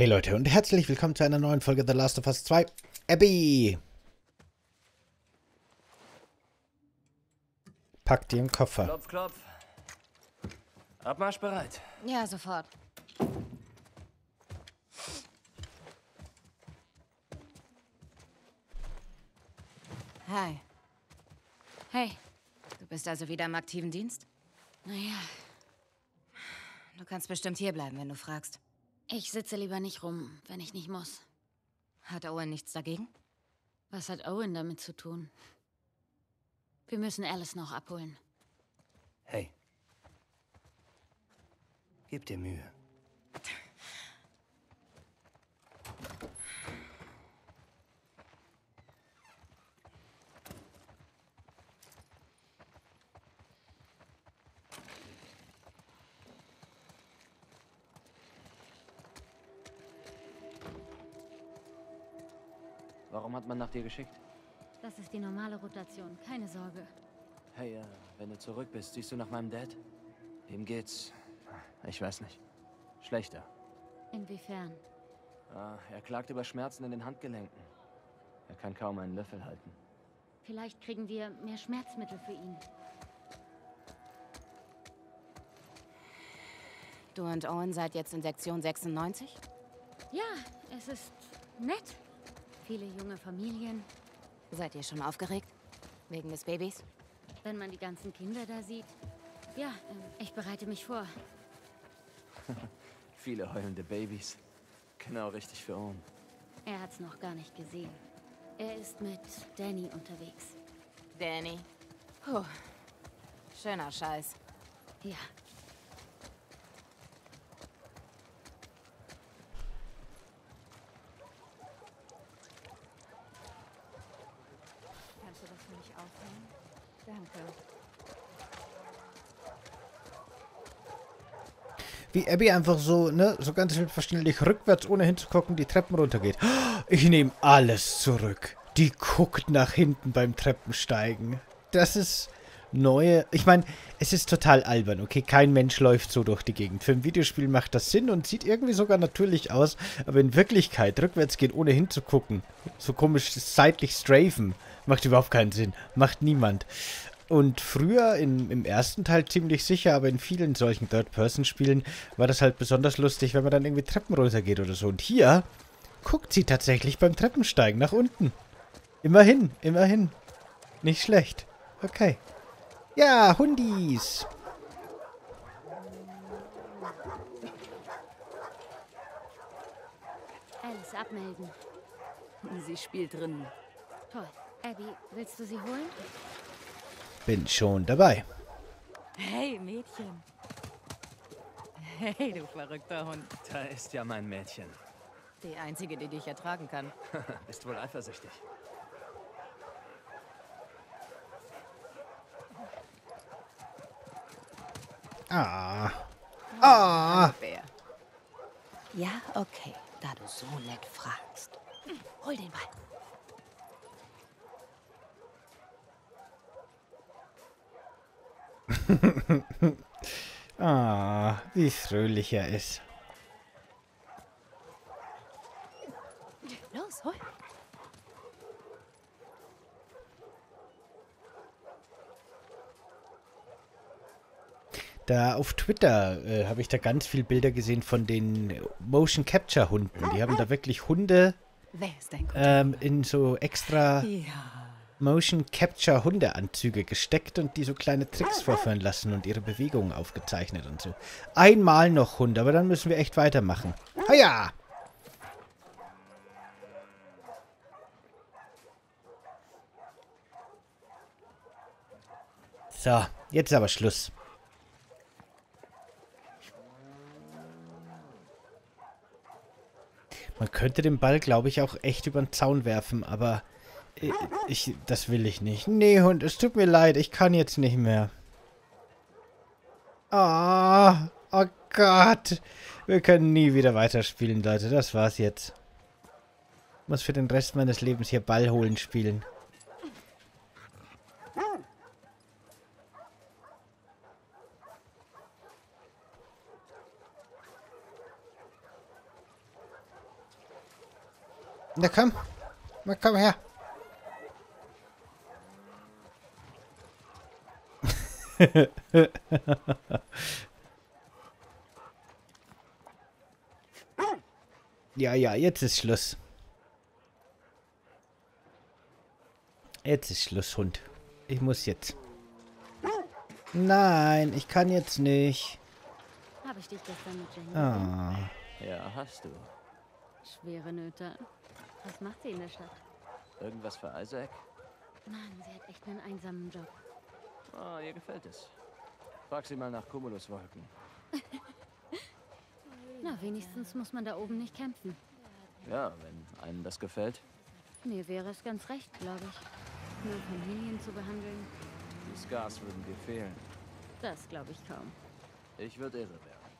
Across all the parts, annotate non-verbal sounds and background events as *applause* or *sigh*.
Hey Leute und herzlich willkommen zu einer neuen Folge The Last of Us 2. Abby! Pack die im Koffer. Klopf, klopf. Abmarsch bereit. Ja, sofort. Hi. Hey, du bist also wieder im aktiven Dienst? Naja. Du kannst bestimmt hierbleiben, wenn du fragst. Ich sitze lieber nicht rum, wenn ich nicht muss. Hat Owen nichts dagegen? Was hat Owen damit zu tun? Wir müssen Alice noch abholen. Hey. Gib dir Mühe. Warum hat man nach dir geschickt? Das ist die normale Rotation, keine Sorge. Hey, äh, wenn du zurück bist, siehst du nach meinem Dad? Ihm geht's, ich weiß nicht, schlechter. Inwiefern? Ah, er klagt über Schmerzen in den Handgelenken. Er kann kaum einen Löffel halten. Vielleicht kriegen wir mehr Schmerzmittel für ihn. Du und Owen seid jetzt in Sektion 96? Ja, es ist nett. Viele junge Familien. Seid ihr schon aufgeregt? Wegen des Babys? Wenn man die ganzen Kinder da sieht. Ja, ähm, ich bereite mich vor. *laughs* Viele heulende Babys. Genau richtig für Owen. Er hat's noch gar nicht gesehen. Er ist mit Danny unterwegs. Danny. Puh. Schöner Scheiß. Ja, Kannst du das für mich aufhängen? Danke. Wie Abby einfach so, ne, so ganz selbstverständlich rückwärts, ohne hinzugucken, die Treppen runtergeht. Ich nehme alles zurück. Die guckt nach hinten beim Treppensteigen. Das ist neue. Ich meine, es ist total albern, okay? Kein Mensch läuft so durch die Gegend. Für ein Videospiel macht das Sinn und sieht irgendwie sogar natürlich aus. Aber in Wirklichkeit, rückwärts gehen, ohne hinzugucken. So komisch seitlich strafen. Macht überhaupt keinen Sinn. Macht niemand. Und früher in, im ersten Teil ziemlich sicher, aber in vielen solchen Third-Person-Spielen war das halt besonders lustig, wenn man dann irgendwie Treppen runtergeht oder so. Und hier guckt sie tatsächlich beim Treppensteigen nach unten. Immerhin, immerhin. Nicht schlecht. Okay. Ja, Hundis. Alice abmelden. Sie spielt drin. Toll. Abby, willst du sie holen? Bin schon dabei. Hey, Mädchen. Hey, du verrückter Hund. Da ist ja mein Mädchen. Die einzige, die dich ertragen kann. *laughs* Ist wohl eifersüchtig. Ah. Ah. Bär. Ja, okay. Da du so nett fragst. Hol den Ball. *laughs* Ah, wie fröhlich er ist. Los, hol. Da auf Twitter äh, habe ich da ganz viele Bilder gesehen von den Motion Capture Hunden. Die haben da wirklich Hunde ähm, in so extra Ja. Motion Capture Hundeanzüge gesteckt und die so kleine Tricks vorführen lassen und ihre Bewegungen aufgezeichnet und so. Einmal noch Hunde, aber dann müssen wir echt weitermachen. Haja! So, jetzt aber Schluss. Man könnte den Ball, glaube ich, auch echt über den Zaun werfen, aber ich, das will ich nicht. Nee, Hund, es tut mir leid, ich kann jetzt nicht mehr. Ah, oh Gott. Wir können nie wieder weiterspielen, Leute. Das war's jetzt. Ich muss für den Rest meines Lebens hier Ball holen spielen. Na komm. Na komm her. Ja, ja, jetzt ist Schluss. Jetzt ist Schluss, Hund. Ich muss jetzt. Nein, ich kann jetzt nicht. Habe ich dich gestern mit Jenny? Ah. Ja, hast du. Schwere Nöte. Was macht sie in der Stadt? Irgendwas für Isaac? Mann, sie hat echt einen einsamen Job. Ah, ihr gefällt es. Frag sie mal nach Cumuluswolken. *laughs* Na, wenigstens muss man da oben nicht kämpfen. Ja, wenn einem das gefällt. Mir wäre es ganz recht, glaube ich. Nur Familien zu behandeln, Die Scars würden dir fehlen. das glaube ich kaum. Ich würde irre werden.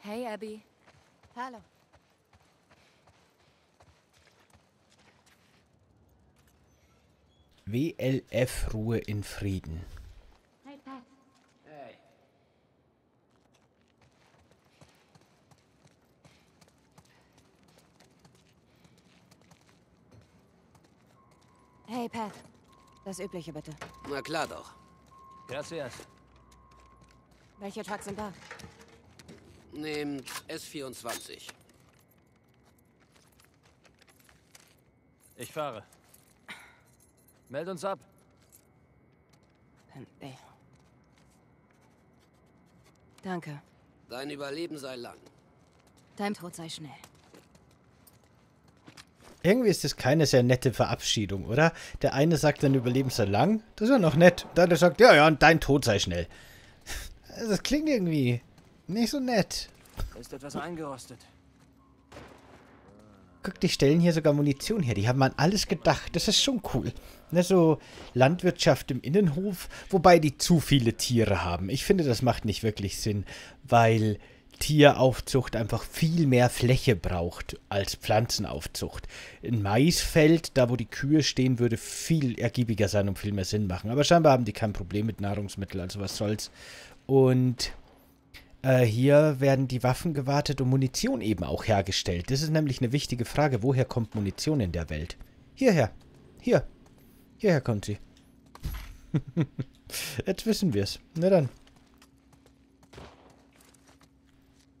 Hey, Abby. Hallo. WLF Ruhe in Frieden. Hey, Pat. Hey. Hey, Pat. Das Übliche bitte. Na klar doch. Gracias. Welche Trucks sind da? Nehmt S24. Ich fahre. Meld uns ab. Pendejo. Danke. Dein Überleben sei lang. Dein Tod sei schnell. Irgendwie ist das keine sehr nette Verabschiedung, oder? Der eine sagt dann Überleben sei lang, das ist ja noch nett. Der andere sagt, ja, ja, und dein Tod sei schnell. *laughs* Das klingt irgendwie nicht so nett. Ist etwas eingerostet. Guck, die stellen hier sogar Munition her. Die haben an alles gedacht. Das ist schon cool. Ne, so Landwirtschaft im Innenhof, wobei die zu viele Tiere haben. Ich finde, das macht nicht wirklich Sinn, weil Tieraufzucht einfach viel mehr Fläche braucht als Pflanzenaufzucht. Ein Maisfeld, da wo die Kühe stehen, würde viel ergiebiger sein und viel mehr Sinn machen. Aber scheinbar haben die kein Problem mit Nahrungsmitteln, also was soll's. Und äh, hier werden die Waffen gewartet und Munition eben auch hergestellt. Das ist nämlich eine wichtige Frage. Woher kommt Munition in der Welt? Hierher. Hier. Hierher kommt sie. *laughs* Jetzt wissen wir's. Na dann.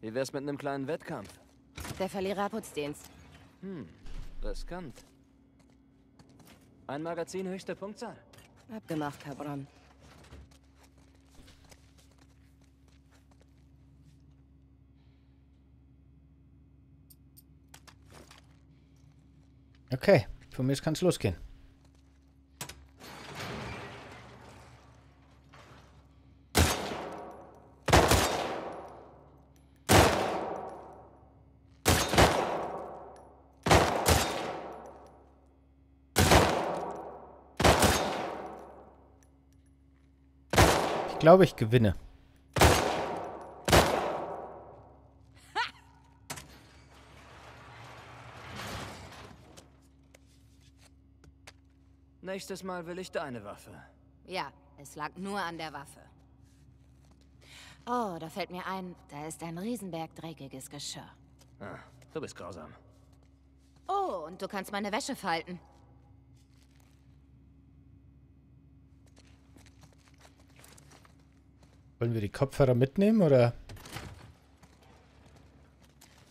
Wie wär's mit einem kleinen Wettkampf? Der Verlierer Putzdienst. Hm, riskant. Ein Magazin höchste Punktzahl. Abgemacht, Cabron. Okay, von mir aus kann's losgehen. Ich glaube, ich gewinne. Nächstes Mal will ich deine Waffe. Ja, es lag nur an der Waffe. Oh, da fällt mir ein, da ist ein Riesenberg dreckiges Geschirr. Ah, du bist grausam. Oh, und du kannst meine Wäsche falten. Wollen wir die Kopfhörer mitnehmen oder?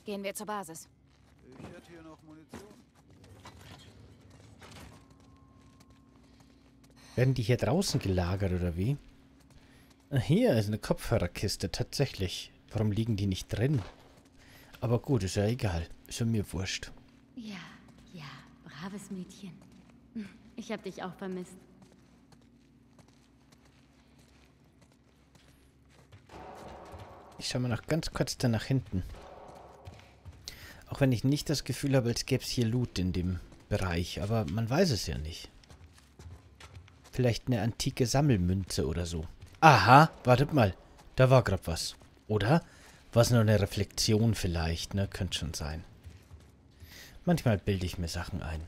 Gehen wir zur Basis. Ich hätte hier noch Munition. Werden die hier draußen gelagert oder wie? Ah, Hier ist eine Kopfhörerkiste, tatsächlich. Warum liegen die nicht drin? Aber gut, ist ja egal. Ist ja mir wurscht. Ja, ja, braves Mädchen. Ich habe dich auch vermisst. Ich schaue mal noch ganz kurz da nach hinten. Auch wenn ich nicht das Gefühl habe, als gäbe es hier Loot in dem Bereich. Aber man weiß es ja nicht. Vielleicht eine antike Sammelmünze oder so. Aha, wartet mal. Da war gerade was. Oder? War es nur eine Reflexion vielleicht, ne? Könnte schon sein. Manchmal bilde ich mir Sachen ein.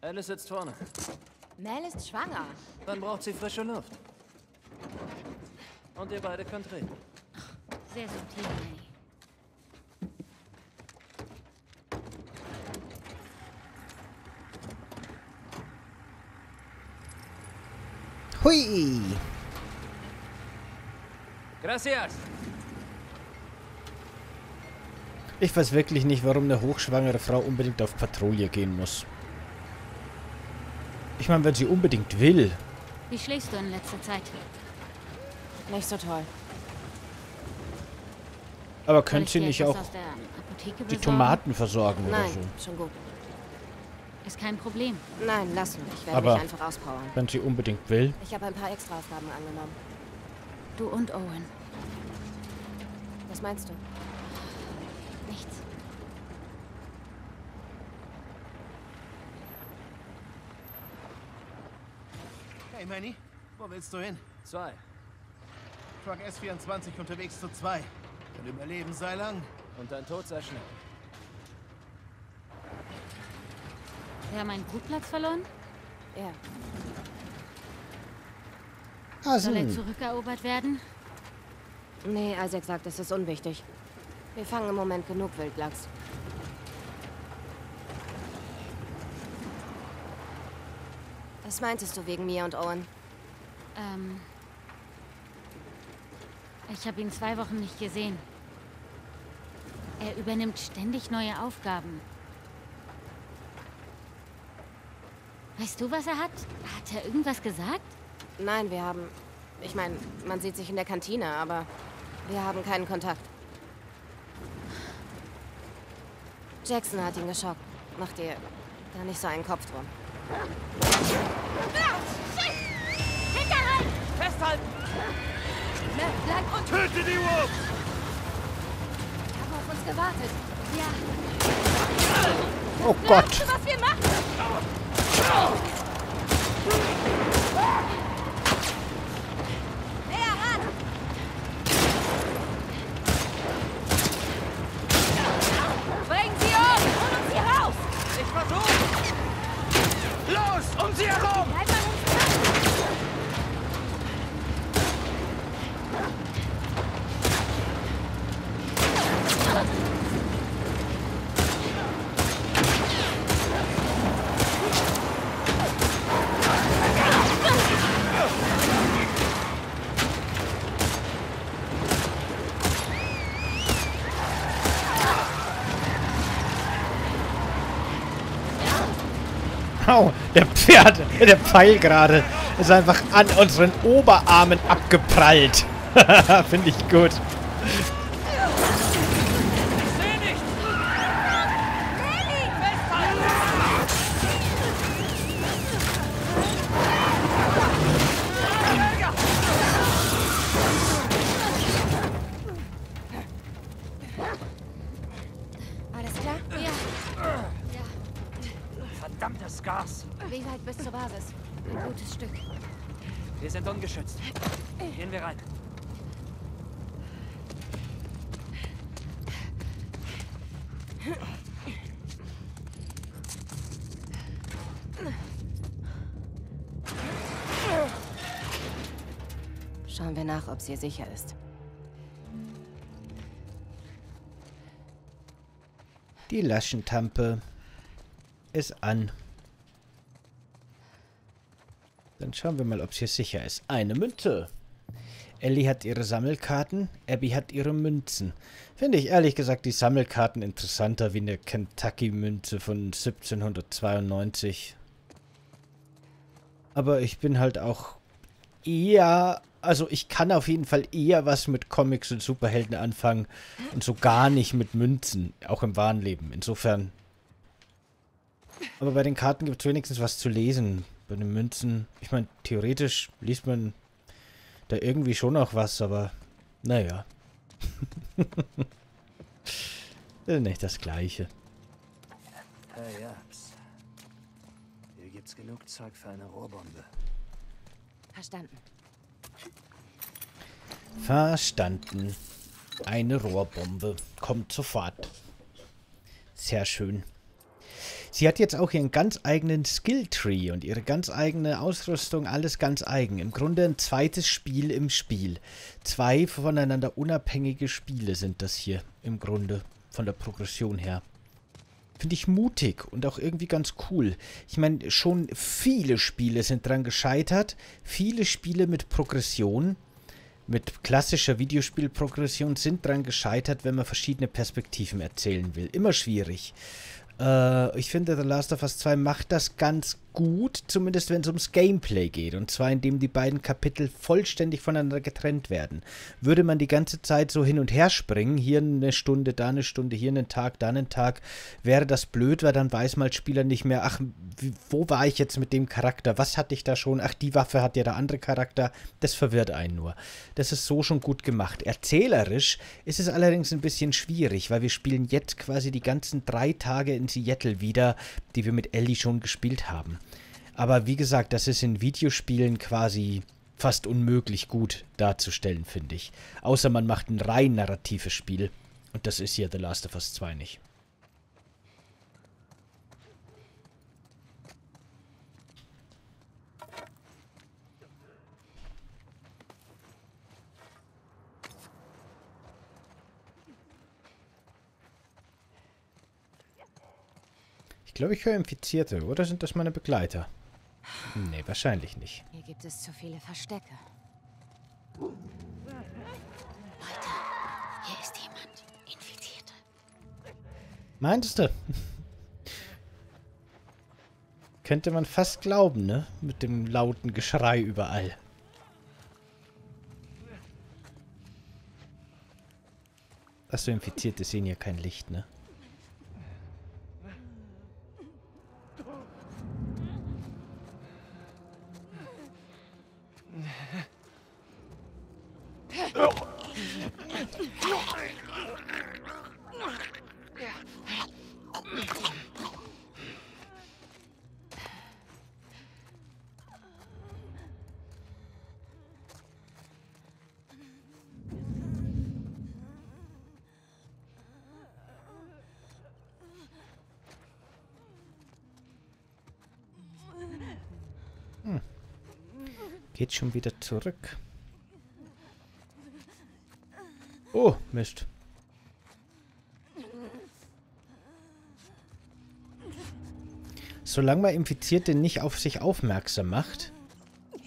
Alice sitzt vorne. Mel ist schwanger. Dann braucht sie frische Luft. Und ihr beide könnt reden. Sehr subtil, Manny. Hui! Gracias. Ich weiß wirklich nicht, warum eine hochschwangere Frau unbedingt auf Patrouille gehen muss. Ich meine, wenn sie unbedingt will. Wie schläfst du in letzter Zeit? Nicht so toll. Aber ich sie nicht auch die? Tomaten versorgen oder Nein, so? schon gut. Ist kein Problem. Nein, lass mich. Ich werde Aber- mich einfach auspowern. Wenn sie unbedingt will. Ich habe ein paar Extraaufgaben angenommen. Du und Owen. Was meinst du? Nichts. Hey Manny, wo willst du hin? Zwei. Truck S24 unterwegs zu zwei. Dein Überleben sei lang. Und dein Tod sei schnell. Wir haben einen Brutplatz verloren? Ja. Soll er zurückerobert werden? Nee, Isaac sagt, es ist unwichtig. Wir fangen im Moment genug Wildlachs. Was meintest du wegen mir und Owen? Ähm. Ich habe ihn zwei Wochen nicht gesehen. Er übernimmt ständig neue Aufgaben. Weißt du, was er hat? Hat er irgendwas gesagt? Nein, wir haben... Ich meine, man sieht sich in der Kantine, aber wir haben keinen Kontakt. Jackson hat ihn geschockt. Mach dir da nicht so einen Kopf drum. Festhalten! Töte die Wolf! haben auf uns gewartet. Oh Gott. Was wir machen? Back! Pferd, der Pfeil gerade ist einfach an unseren Oberarmen abgeprallt. *laughs* Finde ich gut. Ungeschützt. Gehen wir rein. Schauen wir nach, ob sie sicher ist. Die Laschentampe ist an. Dann schauen wir mal, ob es hier sicher ist. Eine Münze. Ellie hat ihre Sammelkarten, Abby hat ihre Münzen. Finde ich ehrlich gesagt die Sammelkarten interessanter wie eine Kentucky-Münze von 1792. Aber ich bin halt auch eher... Also ich kann auf jeden Fall eher was mit Comics und Superhelden anfangen und so gar nicht mit Münzen, auch im wahren Leben. Insofern... Aber bei den Karten gibt es wenigstens was zu lesen. Bei den Münzen, ich meine, theoretisch liest man da irgendwie schon noch was, aber naja. *laughs* ist nicht das Gleiche. Hey, Japs. Hier gibt's genug Zeug für eine Rohrbombe. Verstanden. Verstanden. Eine Rohrbombe. Kommt sofort. Sehr schön. Sie hat jetzt auch ihren ganz eigenen Skilltree und ihre ganz eigene Ausrüstung, alles ganz eigen. Im Grunde ein zweites Spiel im Spiel. Zwei voneinander unabhängige Spiele sind das hier im Grunde von der Progression her. Finde ich mutig und auch irgendwie ganz cool. Ich meine, schon viele Spiele sind dran gescheitert. Viele Spiele mit Progression, mit klassischer Videospielprogression sind dran gescheitert, wenn man verschiedene Perspektiven erzählen will. Immer schwierig. Äh, ich finde, The Last of Us 2 macht das ganz gut, zumindest wenn es ums Gameplay geht. Und zwar indem die beiden Kapitel vollständig voneinander getrennt werden. Würde man die ganze Zeit so hin und her springen, hier eine Stunde, da eine Stunde, hier einen Tag, da einen Tag, wäre das blöd, weil dann weiß man als Spieler nicht mehr, ach, wo war ich jetzt mit dem Charakter? Was hatte ich da schon? Ach, die Waffe hat ja der andere Charakter. Das verwirrt einen nur. Das ist so schon gut gemacht. Erzählerisch ist es allerdings ein bisschen schwierig, weil wir spielen jetzt quasi die ganzen drei Tage in Seattle wieder, die wir mit Ellie schon gespielt haben. Aber wie gesagt, das ist in Videospielen quasi fast unmöglich gut darzustellen, finde ich. Außer man macht ein rein narratives Spiel. Und das ist hier The Last of Us 2 nicht. Ich glaube, ich höre Infizierte. Oder sind das meine Begleiter? Nee, wahrscheinlich nicht. Hier gibt es zu viele Verstecke. Leute, hier ist jemand. Infizierte. Meinst du? Könnte man fast glauben, ne? Mit dem lauten Geschrei überall. Achso, Infizierte sehen ja kein Licht, ne? Geht schon wieder zurück. Oh, Mist. Solange man Infizierte nicht auf sich aufmerksam macht,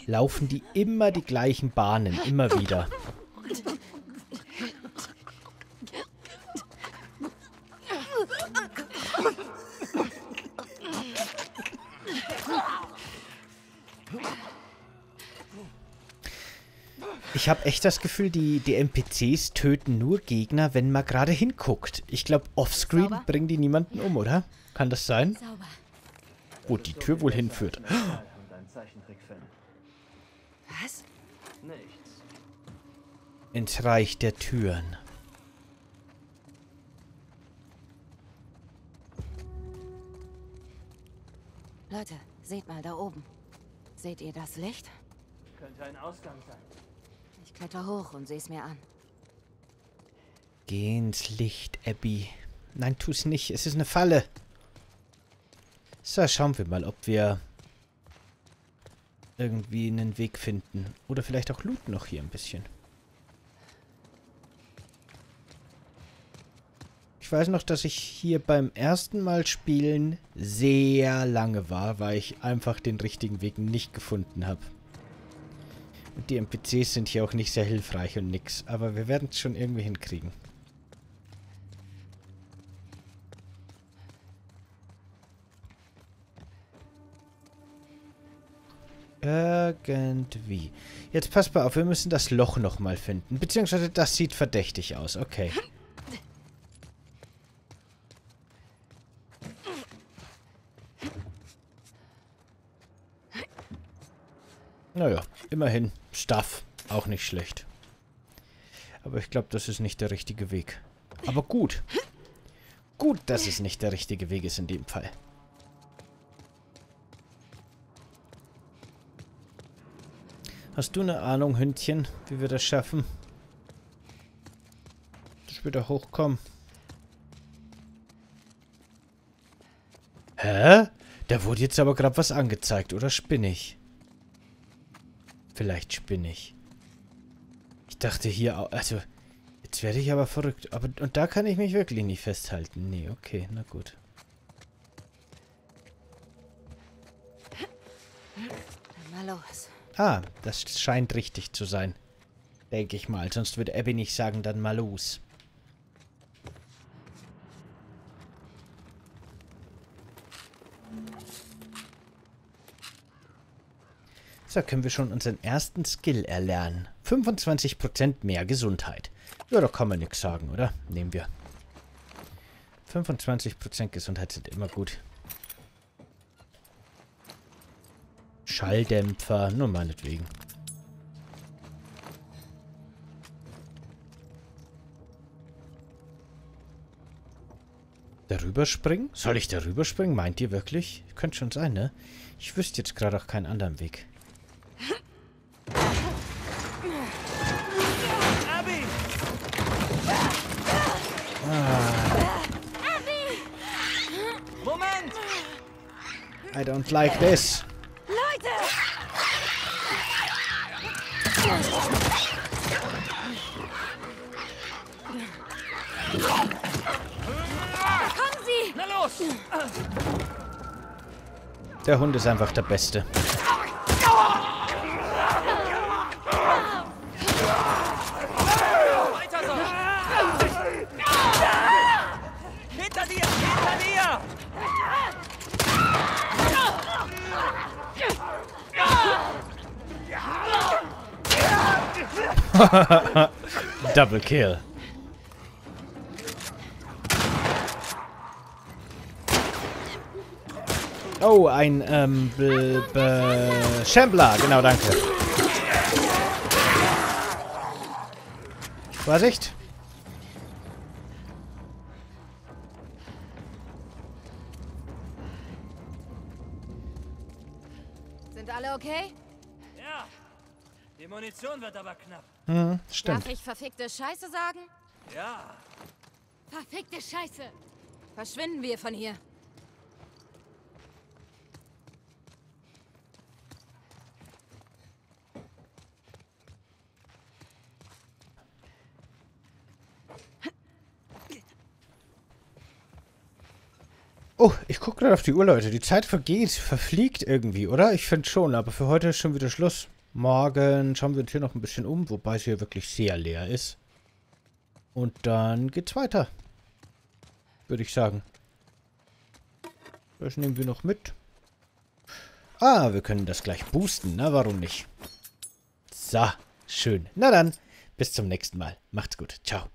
laufen die immer die gleichen Bahnen, immer wieder. Ich habe echt das Gefühl, die, die NPCs töten nur Gegner, wenn man gerade hinguckt. Ich glaube, offscreen bringen die niemanden um, oder? Kann das sein? Wo die Tür wohl hinführt. Was? Nichts. Ins Reich der Türen. Leute, seht mal da oben. Seht ihr das Licht? Könnte ein Ausgang sein. Kletter hoch und seh's mir an. Geh ins Licht, Abby. Nein, tu's nicht. Es ist eine Falle. So, schauen wir mal, ob wir irgendwie einen Weg finden. Oder vielleicht auch looten noch hier ein bisschen. Ich weiß noch, dass ich hier beim ersten Mal spielen sehr lange war, weil ich einfach den richtigen Weg nicht gefunden habe. Die NPCs sind hier auch nicht sehr hilfreich und nix. Aber wir werden es schon irgendwie hinkriegen. Irgendwie. Jetzt pass mal auf, wir müssen das Loch nochmal finden. Beziehungsweise das sieht verdächtig aus. Okay. Naja, immerhin. Stuff. Auch nicht schlecht. Aber ich glaube, das ist nicht der richtige Weg. Aber gut. Gut, dass es nicht der richtige Weg ist in dem Fall. Hast du eine Ahnung, Hündchen, wie wir das schaffen? Dass wir da hochkommen. Hä? Da wurde jetzt aber gerade was angezeigt, oder spinne ich? Vielleicht spinne ich. Ich dachte hier, au- also, jetzt werde ich aber verrückt. Aber, und da kann ich mich wirklich nicht festhalten. Nee, okay, na gut. Ah, das scheint richtig zu sein. Denke ich mal. Sonst würde Abby nicht sagen, dann mal los. So, können wir schon unseren ersten Skill erlernen. 25% mehr Gesundheit. Ja, da kann man nichts sagen, oder? Nehmen wir. 25% Gesundheit sind immer gut. Schalldämpfer, nur meinetwegen. Darüber springen? Soll ich darüber springen? Meint ihr wirklich? Könnte schon sein, ne? Ich wüsste jetzt gerade auch keinen anderen Weg. I don't like this. Na los! Der Hund ist einfach der Beste. Weiter so! Hinter dir! Hinter dir! *laughs* Double Kill. Oh, ein, ähm, B. Genau, danke. Vorsicht. Munition wird aber knapp. Hm, stimmt. Darf ich verfickte Scheiße sagen? Ja! Verfickte Scheiße! Verschwinden wir von hier. Oh, ich gucke gerade auf die Uhr, Leute. Die Zeit vergeht, verfliegt irgendwie, oder? Ich finde schon, aber für heute ist schon wieder Schluss. Morgen schauen wir uns hier noch ein bisschen um, wobei es hier wirklich sehr leer ist. Und dann geht's weiter. Würde ich sagen. Das nehmen wir noch mit. Ah, wir können das gleich boosten. Na, warum nicht? So, schön. Na dann, bis zum nächsten Mal. Macht's gut. Ciao.